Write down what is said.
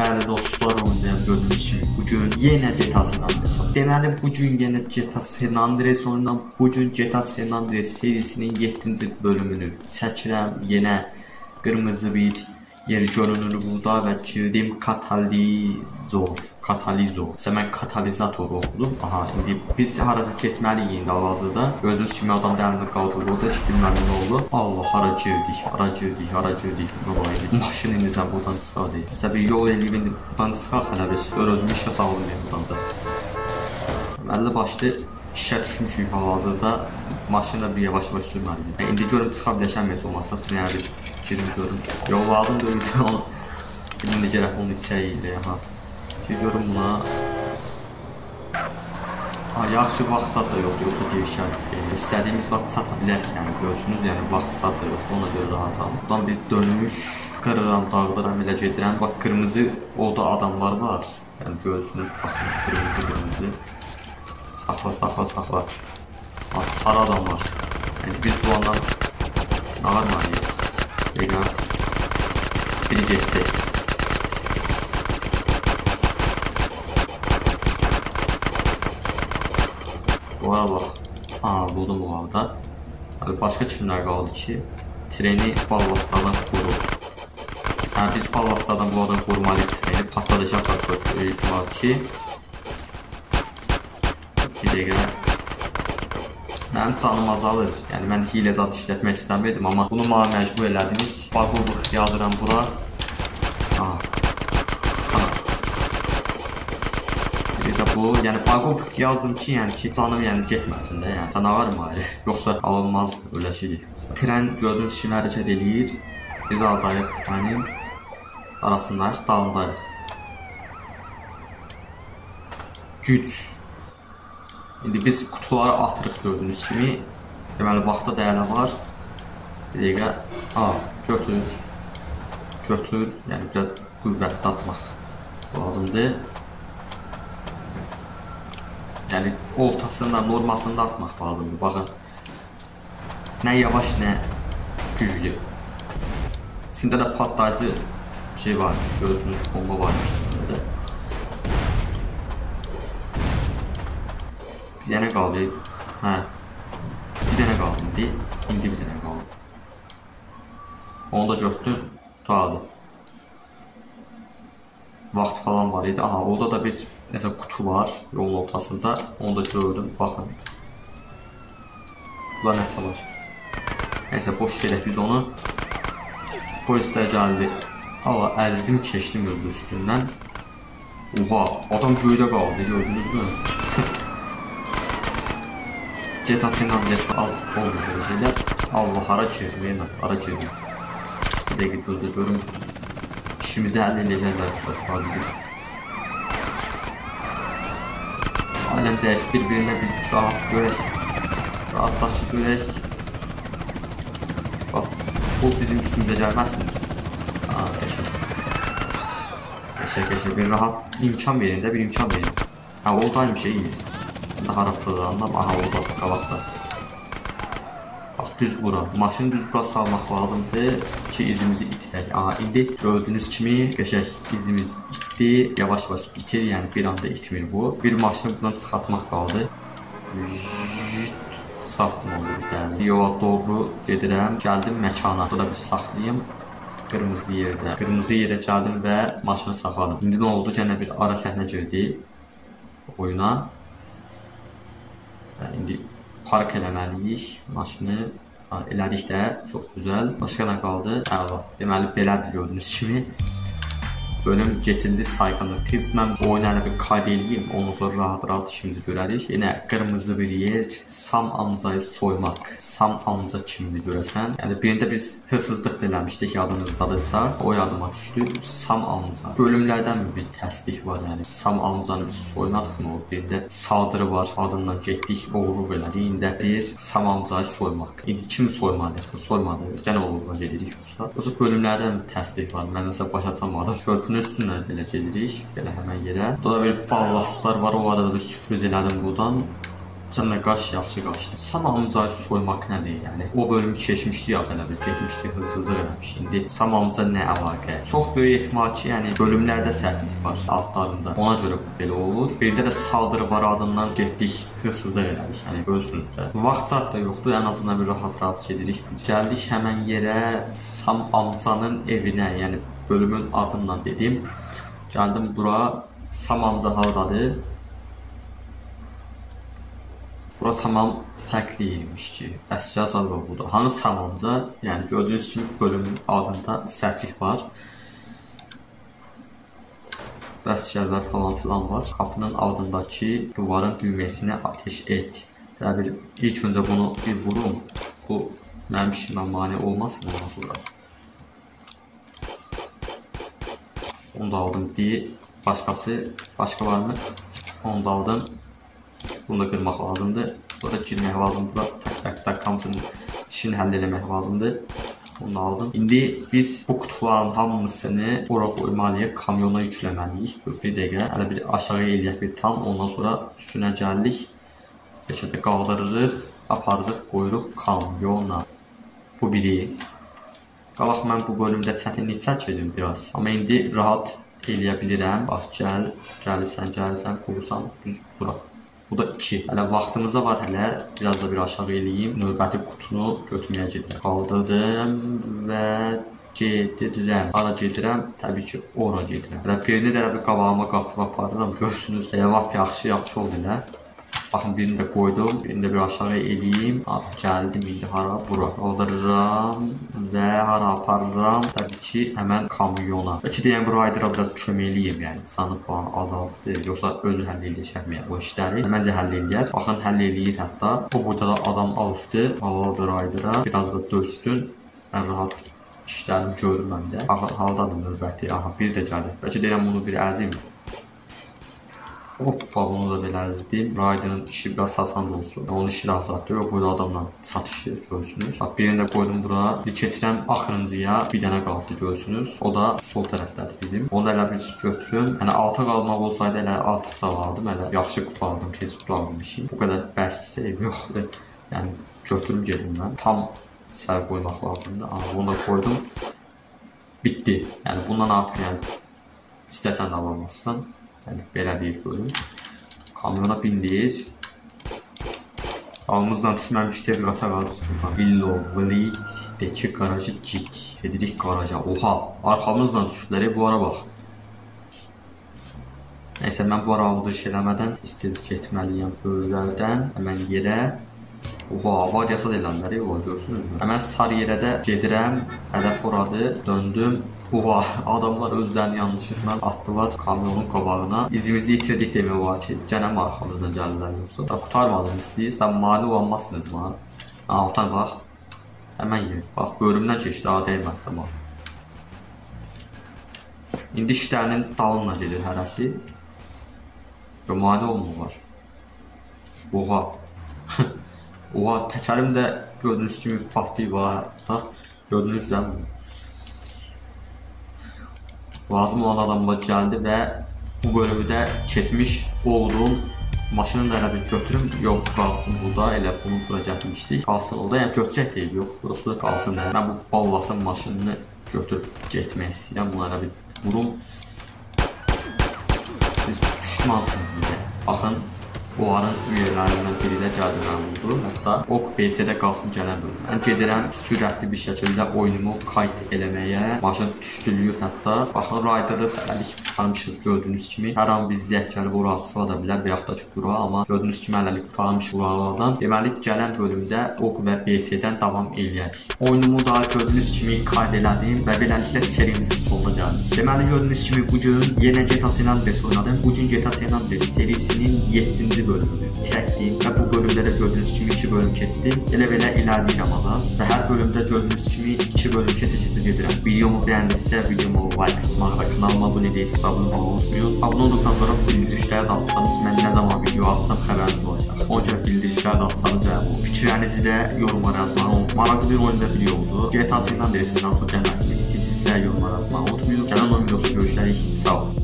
Bəli dostlar, oynayan gördüyünüz kimi bu gün yenə GTA San Andreas. Deməli bu gün yenə GTA San Andreas oynanan bu gün GTA San Andreas serisinin 7-ci bölümünü çəkirəm. Yenə qırmızı bir yer görünür burada və girdim katalizor. Katalizor. İşte mən katalizator oldum. Aha, indi biz harasa getməliyik indi hal-hazırda. Gördüyünüz kimi adam dəlini qaldırdı, heç bilmədim nə oldu. Allah, hara girdik, hara girdik, hara girdik. Baba, indi maşın indi sən buradan çıxaq deyil. Məsələn, bir yol eləyib indi buradan çıxaq hələ bir. Gör özümü işə salmayayım buradan. Əməlli başlı işə düşmüşük hal-hazırda. Maşını da bir yavaş-yavaş sürməliyim. Yəni, indi görüm çıxa biləcəm heç olmasa, yəni girim görüm. Yol lazım deyil. İndi gərək onu içəyi ilə, ha. Görüm buna. Ha, yaxşı vaxt da yoxdur, yoxsa gecikər. E, istədiyimiz vaxt çata bilərik, yəni görsünüz, yəni vaxt da yoxdur, ona görə rahatam. Buradan bir dönmüş, qırıram, dağıdıram, elə gedirəm. Bax, qırmızı orada adamlar var. Yəni görsünüz, baxın, qırmızı, qırmızı. Saxla, saxla, saxla. Ha, sarı adam var. Yəni biz bu andan nağarmalıyıq. Deyirəm. Biri getdi. Bu ara bax. Ha, buldum bu halda. Başqa kimlər qaldı ki? Treni ballaslardan qoru. Hə, biz ballaslardan bu adam qorumalıyıq treni. Patladacaq çox böyük ihtimal ki. Bir dəqiqə. Mənim canım azalır. Yəni mən hilə zat işlətmək istəmirdim, amma bunu mənə məcbur elədiniz. Baqovluq yazıram bura. Ha. Ha. Bir də bu, yəni Baqov yazdım ki, yəni ki, canım yəni getməsin də, yəni canavarım ayrı. Yoxsa alınmaz öləşirik. Tren gördüyünüz kimi hərəkət eləyir. Biz aldayıq trenin arasındayıq, dalındayıq. Güc. İndi biz qutuları atırıq gördüyünüz kimi. Deməli vaxta dəyəri var. Bir dəqiqə. A, götür. Götür. Yəni biraz qüvvətli atmaq lazımdır. Yəni ortasında, normasında atmaq lazımdır. Baxın. Nə yavaş, nə güclü. İçində də patlayıcı şey var. Görürsünüz, bomba varmış içində. Bir dənə qaldı. Hə. Bir dənə qaldı indi. İndi bir dənə qaldı. Onu da götürdüm. Tutaldı. Vaxt falan var idi. Aha, orada da bir nəsə qutu var yolun ortasında. Onu da gördüm. Baxın. Burada nəsə var. Nəysə, boş verək biz onu. Polislər gəldi. Hava əzdim, keçdim özü üstündən. Oha, adam göydə qaldı, gördünüzmü? GTA San Andreas az olmuyor şeyler. Allah hara girdim, hara girdim. Bir dəqiqə gözlə görüm. İşimizi əldə edəcəklər bu bizim. Aynen deyək, bir-birinə bir rahat görək. Rahatlaşı görək. Bax, bu bizim üstümüzə gəlməsin. Aa, qəşək. Qəşək, qəşək, bir rahat imkan verin də, bir imkan verin. Hə, oradaymış, iyi. Hara fırlanmam. Aha orada qabaqda. Düz bura. Maşını düz bura salmaq lazımdır ki izimizi itirək. Aha indi gördüyünüz kimi qəşəng izimiz itdi. Yavaş-yavaş itir, yəni bir anda itmir bu. Bir maşını buradan çıxartmaq qaldı. Çıxartdım onu bir dənə. Yola doğru gedirəm. Gəldim məkana. Burada bir saxlayım qırmızı yerdə. Qırmızı yerə gəldim və maşını saxladım. İndi nə oldu? Yenə bir ara səhnə girdi oyuna. Yəni, indi park eləməliyik maşını. Elədik də, çox gözəl. Başqa nə qaldı? Əla. Deməli belədir gördüyünüz kimi bölüm keçildi sayğınlıq. Tez mən oyunu hələ bir kayd eləyim, ondan sonra rahat-rahat işimizi görərik. Yenə qırmızı bir yer, Sam amcayı soymaq. Sam amca kimdir görəsən? Yəni birində biz hırsızlıq da eləmişdik, yadınızdadırsa, o yadıma düşdü. Sam amca. Bölümlərdən bir təsdiq var, yəni Sam amcanı biz soymadıq mı? Birində saldırı var, adından getdik, oğurluq elədik. İndi deyir Sam amcayı soymaq. İndi kimi soymadıq? Soymadıq. Yenə oğurluğa gedirik yoxsa? Yoxsa bölümlərdən bir təsdiq var. Mən nəsə başa düşmədim. Körpü qapının üstündən belə gedirik, belə həmən yerə. Burada da bir ballastlar var, onlara da bir sürpriz elədim buradan. Sən də qaç yaxşı qaçdın. Sam amcayı soymaq nədir yəni? O bölümü keçmişdi ya elə bir getmişdi hırsızlıq eləmiş. İndi Sam amca nə əlaqə? Çox böyük ehtimal ki, yəni bölümlərdə səhvlik var altlarında. Ona görə belə olur. Birdə də saldırı var adından getdik hırsızlıq elədik. Yəni görürsünüz də. Vaxt zat da yoxdur. Ən azından bir rahat-rahat gedirik. Gəldik həmin yerə Sam amcanın evinə, yəni bölümün adından dedim. Gəldim bura. Sam amca hardadır? Bura tamam fərqli imiş ki, əsgər burada. Hanı samanca, yəni gördüyünüz kimi bölümün adında səhvlik var. Əsgərlər falan filan var. Qapının altındakı duvarın düyməsinə ateş et. Və bir ilk öncə bunu bir vurum. Bu mənim işimə mane olmasın ondan sonra. Onu da aldım. Bir başqası, başqa varmı? Onu da aldım. Bunu da qırmaq lazımdır. Burada girmək lazımdır. Burada tək-tək hamısını işini həll eləmək lazımdır. Bunu da aldım. İndi biz bu qutuların hamısını ora qoymalıyıq, kamyona yükləməliyik. Bir dəqiqə, hələ bir aşağı eləyək bir tam, ondan sonra üstünə gəlirik. Keçəcə qaldırırıq, aparırıq, qoyuruq kamyona. Bu biri. Qalaq mən bu bölümdə çətinlik çəkirdim biraz. Amma indi rahat eləyə bilirəm. Bax, gəl, gəlirsən, gəlirsən, qursan, düz bura. Bu da 2. Hələ vaxtımıza var hələ. Biraz da bir aşağı eləyim. Növbəti qutunu götürməyə gedirəm. Qaldırdım və gedirəm. Hara gedirəm? Təbii ki, ora gedirəm. Və birini də bir qabağıma qatıb aparıram. Görsünüz, lap yaxşı, yaxşı oldu elə. Baxın birini də qoydum, birini də bir aşağı eləyim. Ah, gəldim indi hara? Bura. Qaldırıram və hara aparıram? Təbii ki, həmən kamyona. Bəlkə deyən bu Rider'a biraz kömək eləyim, yəni sanı falan azaltdı, yoxsa özü həll edəcəkmi bu işləri? Məncə həll eləyər. Baxın, həll eləyir hətta. O burada da adam alıbdı. Alardı Rider'a. Biraz da dözsün. Mən rahat işlərimi məndə. Baxın, haldadır növbəti. Aha, bir də gəlir. Bəlkə deyirəm bunu bir əzim. Hoppa bunu da belə əzdim. Raidenin işi biraz asan olsun. Onun işi də azaddır. O burada adamla çatışır görsünüz. Bax birini də qoydum bura. Bir keçirəm axırıncıya bir dənə qaldı görsünüz. O da sol tərəfdədir bizim. Onu da elə bir götürüm. Yəni alta qalmaq olsaydı elə artıq da alardım. Elə yaxşı qutu aldım, tez qutu almışım. Bu qədər bəs sev yoxdur. Yəni götürüm gedim mən. Tam içəri qoymaq lazımdır. Aha, bunu da qoydum. Bitdi. Yəni bundan artıq yəni istəsən də alamazsan. Yəni belə deyir bölüm. Kamyona bindik. Alımızdan düşməmiş tez qaça qalırız buradan. Billo, Vlit, Deki qarajı git. Gedirik qaraja. Oha, arxamızdan düşdülər. Bu ara bax. Nəysə, mən bu ara alış eləmədən istez getməliyəm böyüklərdən. Həmən yerə Oha, avariya sad elənləri var, görsünüzmü? Həmən sarı yerə də gedirəm, hədəf oradır, döndüm, Oha, adamlar özlərini yanlışlıqla atdılar kamyonun qabağına. İzimizi itirdik demək olar ki, gənə arxamızdan gəlirlər yoxsa. Da qutarmadınız siz, da mali olmazsınız mənə. Ha, otan bax. Həmən yer. Bax, bölümdən keçdi, daha deymədi tamam. İndi işlərinin dalınla gedir hərəsi. Və mali olmurlar. Oha. Oha, təkərim də gördüyünüz kimi patlayıb ha. Gördünüz də lazım olan adamla gəldi və bu bölümdə keçmiş olduğum maşını da elə bir götürüm, yox qalsın burada, elə bunu bura gətirmişdik. Qalsın orada, yəni götürəcək deyil, yox, dostu qalsın. Yəni. Mən bu ballasın maşınını götürüb getmək istəyirəm, bunu elə bir vurum. Siz düşmansınız bizə. Baxın, Onların üyələrindən biri də gəldirən oldu. Hətta ok BC-də qalsın gələn bölüm. Mən gedirəm sürətli bir şəkildə oyunumu kayıt eləməyə. Maşın tüstülüyür hətta. Baxın Rider-ı hələlik qurtarmışıq gördüyünüz kimi. Hər an biz zəhkəri bura atıla da bilər və yaxud da ki bura, amma gördüyünüz kimi hələlik qurtarmışıq buralardan. Deməli gələn bölümdə ok və BC-dən davam eləyərik. Oyunumu da gördüyünüz kimi kayıt elədim və beləliklə serimizin sonuna gəldik. Deməli gördüyünüz kimi bu gün yenə GTA San Andreas oynadım. Bu gün GTA San Andreas serisinin 7-ci bölümünü çəkdim və bu bölümdə də gördüyünüz kimi 2 bölüm keçdim. Elə-belə ilərləyirəm azaz və hər bölümdə gördüyünüz kimi 2 bölüm keçə-keçə gedirəm. Videomu bəyəndisə, videomu like atmağı və kanalıma abunə deyilsiniz, abunə olmağı unutmayın. Abunə olduqdan sonra bildirişləri də atsanız, mən nə zaman video atsam xəbəriniz olacaq. Ona görə bildirişləri də atsanız və o fikirlərinizi də yorumlara yazmağı unutmayın. Maraqlı bir oyunda video oldu. GTA San Andreas'dan çox gəlməsini istəyirsinizsə yorumlara yazmağı unutmayın. Gələn oyun videosu görüşərik. Sağ olun.